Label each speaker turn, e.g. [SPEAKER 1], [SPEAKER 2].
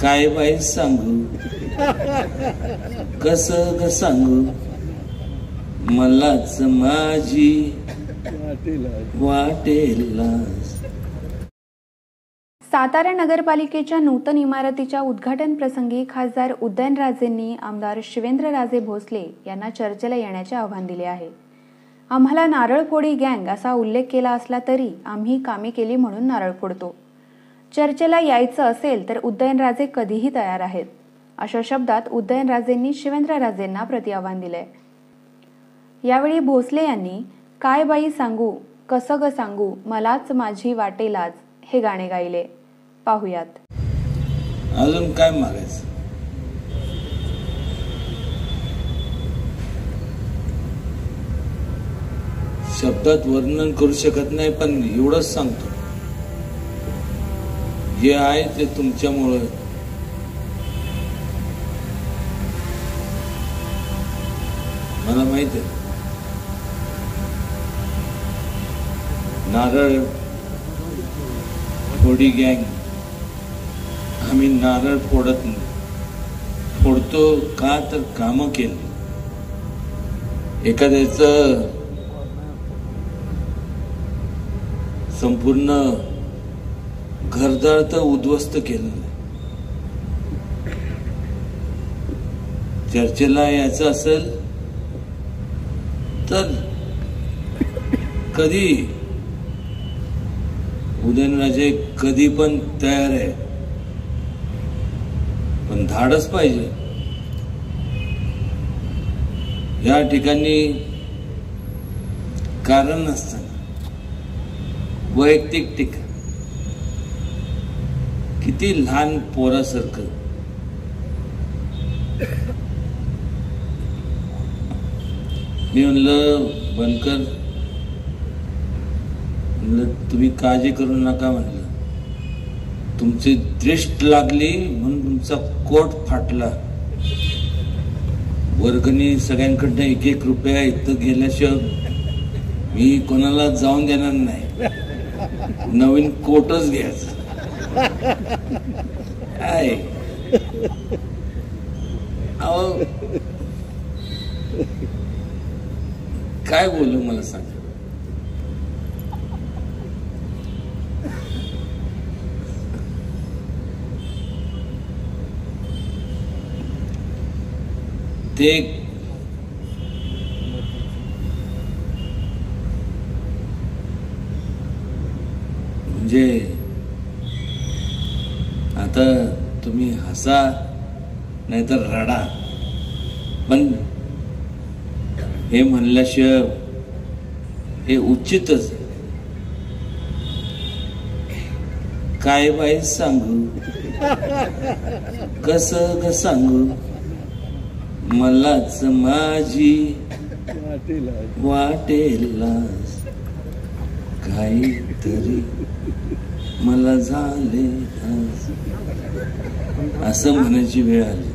[SPEAKER 1] काय बाई सांगू? कस ग सांगू? मलाच माझी वाटेला
[SPEAKER 2] सातारा नगरपालिकेच्या नूतन इमारतीच्या उद्घाटन प्रसंगी खासदार उदयनराजेंनी आमदार शिवेंद्रराजे भोसले यांना चर्चेला येण्याचे आव्हान दिले आहे. आम्हाला नारळ फोडी गँग असा उल्लेख केला असला तरी आम्ही कामे केली म्हणून नारळ फोडतो. चर्चेला यायचं असेल तर उदयनराजे कधीही तयार आहेत. अशा शब्दात उदयनराजेंनी शिवेंद्रराजेंना प्रतिआव्हान दिलंय. यावेळी भोसले यांनी काय बाई सांगू कसं ग सांगू मलाच माझी वाटेलाच हे गाणे गायले. पाहुयात.
[SPEAKER 1] अजून काय मागायचं? शब्दात वर्णन करू शकत नाही पण एवढंच सांगतो. जे आहे ते तुमच्यामुळं. मला माहीत आहे. नारळ फोडी गँग. आम्ही नारळ फोडत नाही. फोडतो का तर कामं केली. एखाद्याचं संपूर्ण घरदार तर उद्ध्वस्त केलं. नाही चर्चेला यायचं असेल तर कधी? उदयनराजे कधी पण तयार आहे. पण धाडच पाहिजे. या ठिकाणी कारण नसताना. वैयक्तिक टीका किती लहान पोरासारखं. मी म्हणलं बनकर म्हणलं तुम्ही काळजी करू नका म्हणलं. तुमची दृष्ट लागली म्हणून तुमचा कोट फाटला. वर्गणी सगळ्यांकडनं एक एक रुपया इथं गेल्याशिवाय मी कोणाला जाऊन देणार नाही. नवीन कोटच घ्यायचं. काय अहो काय बोलू मला सांग? ते म्हणजे आता तुम्ही हसा नाहीतर रडा. पण हे म्हणल्याशिवाय हे उचितच. काय बाई सांगू? कस ग सांगू? मलाच माझी वाटेला काहीतरी मला झाले असं म्हणायची वेळ आली.